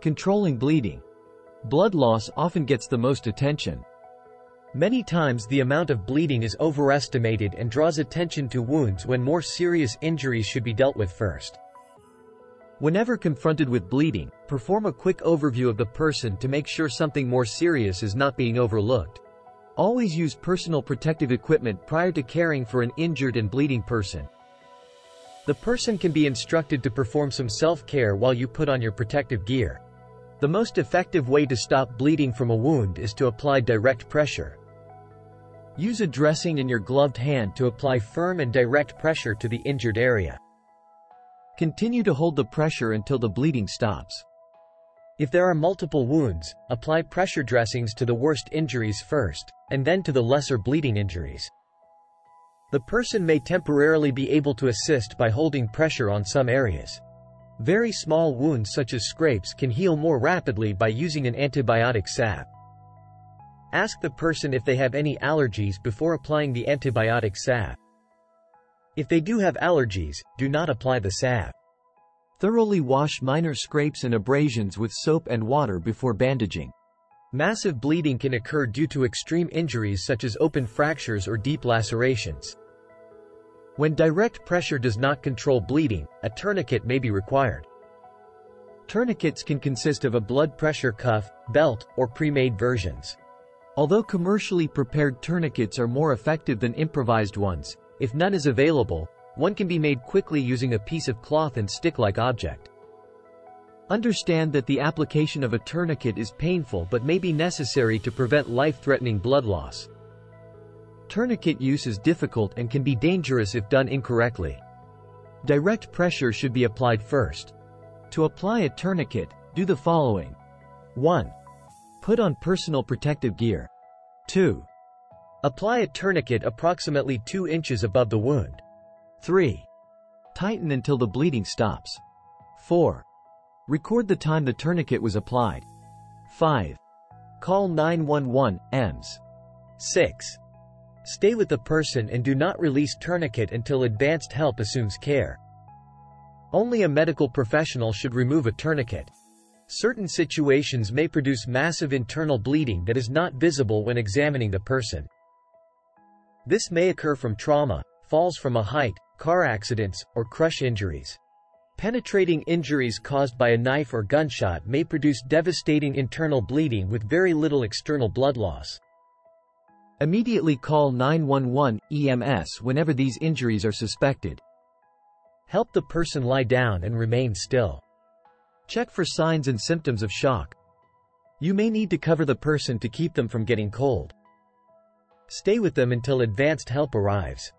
Controlling bleeding. Blood loss often gets the most attention. Many times the amount of bleeding is overestimated and draws attention to wounds when more serious injuries should be dealt with first. Whenever confronted with bleeding, perform a quick overview of the person to make sure something more serious is not being overlooked. Always use personal protective equipment prior to caring for an injured and bleeding person. The person can be instructed to perform some self-care while you put on your protective gear. The most effective way to stop bleeding from a wound is to apply direct pressure. Use a dressing in your gloved hand to apply firm and direct pressure to the injured area. Continue to hold the pressure until the bleeding stops. If there are multiple wounds, apply pressure dressings to the worst injuries first, and then to the lesser bleeding injuries. The person may temporarily be able to assist by holding pressure on some areas. Very small wounds such as scrapes can heal more rapidly by using an antibiotic salve. Ask the person if they have any allergies before applying the antibiotic salve. If they do have allergies, do not apply the salve. Thoroughly wash minor scrapes and abrasions with soap and water before bandaging. Massive bleeding can occur due to extreme injuries such as open fractures or deep lacerations. When direct pressure does not control bleeding, a tourniquet may be required. Tourniquets can consist of a blood pressure cuff, belt, or pre-made versions. Although commercially prepared tourniquets are more effective than improvised ones, if none is available, one can be made quickly using a piece of cloth and stick-like object. Understand that the application of a tourniquet is painful but may be necessary to prevent life-threatening blood loss. Tourniquet use is difficult and can be dangerous if done incorrectly. Direct pressure should be applied first. To apply a tourniquet, do the following. 1. Put on personal protective gear. 2. Apply a tourniquet approximately 2 inches above the wound. 3. Tighten until the bleeding stops. 4. Record the time the tourniquet was applied. 5. Call 911, EMS. 6. Stay with the person and do not release tourniquet until advanced help assumes care. Only a medical professional should remove a tourniquet. Certain situations may produce massive internal bleeding that is not visible when examining the person. This may occur from trauma, falls from a height, car accidents, or crush injuries. Penetrating injuries caused by a knife or gunshot may produce devastating internal bleeding with very little external blood loss. Immediately call 911 EMS whenever these injuries are suspected. Help the person lie down and remain still. Check for signs and symptoms of shock. You may need to cover the person to keep them from getting cold. Stay with them until advanced help arrives.